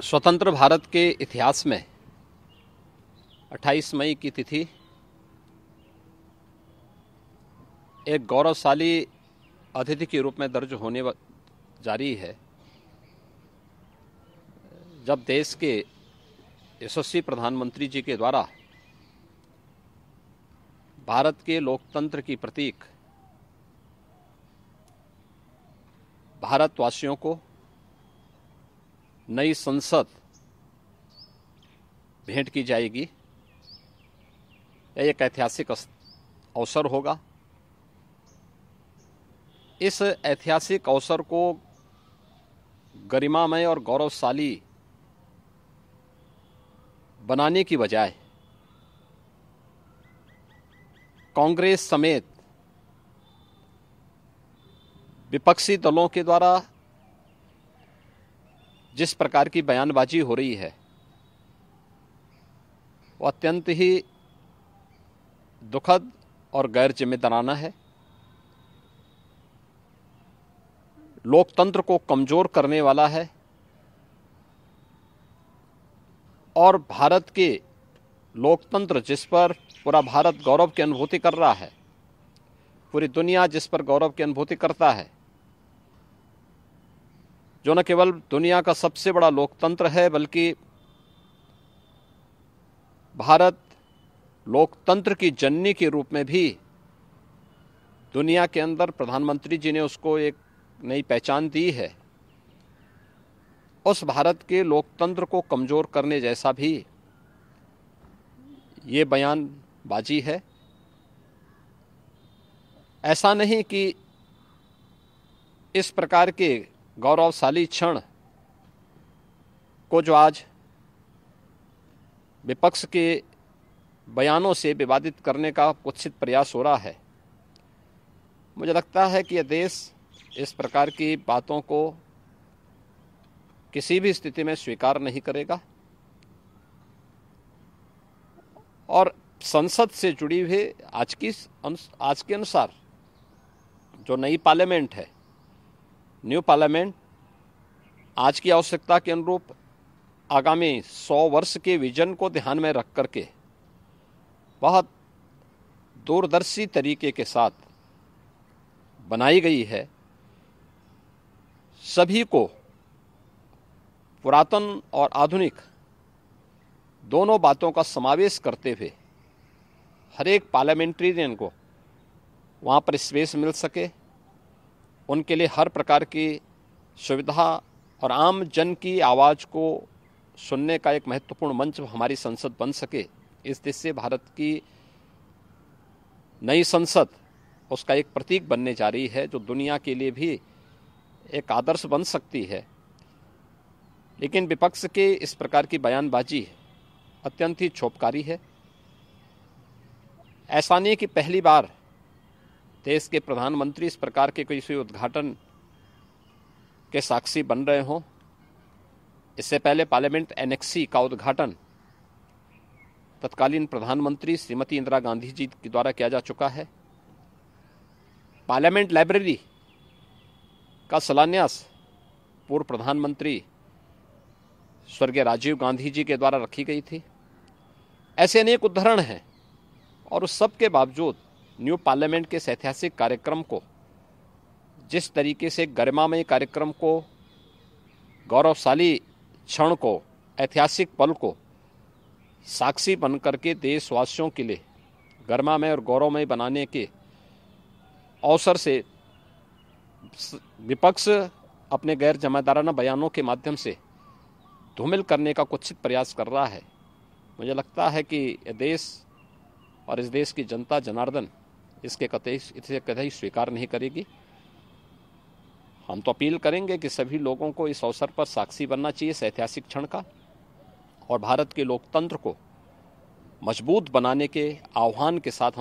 स्वतंत्र भारत के इतिहास में 28 मई की तिथि एक गौरवशाली अतिथि के रूप में दर्ज होने जारी है। जब देश के यशस्वी प्रधानमंत्री जी के द्वारा भारत के लोकतंत्र की प्रतीक भारतवासियों को नई संसद भेंट की जाएगी। यह एक ऐतिहासिक अवसर होगा। इस ऐतिहासिक अवसर को गरिमामय और गौरवशाली बनाने की बजाय कांग्रेस समेत विपक्षी दलों के द्वारा जिस प्रकार की बयानबाजी हो रही है, वो अत्यंत ही दुखद और गैर जिम्मेदाराना है। लोकतंत्र को कमज़ोर करने वाला है और भारत के लोकतंत्र जिस पर पूरा भारत गौरव की अनुभूति कर रहा है, पूरी दुनिया जिस पर गौरव की अनुभूति करता है जो न केवल दुनिया का सबसे बड़ा लोकतंत्र है, बल्कि भारत लोकतंत्र की जननी के रूप में भी दुनिया के अंदर प्रधानमंत्री जी ने उसको एक नई पहचान दी है। उस भारत के लोकतंत्र को कमज़ोर करने जैसा भी ये बयानबाजी है। ऐसा नहीं कि इस प्रकार के गौरवशाली क्षण को जो आज विपक्ष के बयानों से विवादित करने का कुत्सित प्रयास हो रहा है। मुझे लगता है कि यह देश इस प्रकार की बातों को किसी भी स्थिति में स्वीकार नहीं करेगा। और संसद से जुड़ी हुई आज की आज के अनुसार जो नई पार्लियामेंट है न्यू पार्लियामेंट, आज की आवश्यकता के अनुरूप आगामी सौ वर्ष के विजन को ध्यान में रख करके बहुत दूरदर्शी तरीके के साथ बनाई गई है। सभी को पुरातन और आधुनिक दोनों बातों का समावेश करते हुए हर एक पार्लियामेंट्रियन को वहाँ पर स्पेस मिल सके। उनके लिए हर प्रकार की सुविधा और आम जन की आवाज़ को सुनने का एक महत्वपूर्ण मंच हमारी संसद बन सके। इस देश भारत की नई संसद उसका एक प्रतीक बनने जा रही है, जो दुनिया के लिए भी एक आदर्श बन सकती है। लेकिन विपक्ष के इस प्रकार की बयानबाजी अत्यंत ही छोपकारी है। ऐसा नहीं कि पहली बार देश के प्रधानमंत्री इस प्रकार के किसी उद्घाटन के साक्षी बन रहे हों? इससे पहले पार्लियामेंट एनेक्सी का उद्घाटन तत्कालीन प्रधानमंत्री श्रीमती इंदिरा गांधी जी के द्वारा किया जा चुका है। पार्लियामेंट लाइब्रेरी का शिलान्यास पूर्व प्रधानमंत्री स्वर्गीय राजीव गांधी जी के द्वारा रखी गई थी। ऐसे अनेक उदाहरण हैं और उस सब के बावजूद न्यू पार्लियामेंट के इस ऐतिहासिक कार्यक्रम को, जिस तरीके से गरिमामय कार्यक्रम को, गौरवशाली क्षण को, ऐतिहासिक पल को साक्षी बन करके देशवासियों के लिए गरिमामय और गौरवमय बनाने के अवसर से विपक्ष अपने गैर जमादाराना बयानों के माध्यम से धूमिल करने का कुछ प्रयास कर रहा है। मुझे लगता है कि देश और इस देश की जनता जनार्दन इसके कतई, इसे कतई स्वीकार नहीं करेगी। हम तो अपील करेंगे कि सभी लोगों को इस अवसर पर साक्षी बनना चाहिए, इस ऐतिहासिक क्षण का। और भारत के लोकतंत्र को मज़बूत बनाने के आह्वान के साथ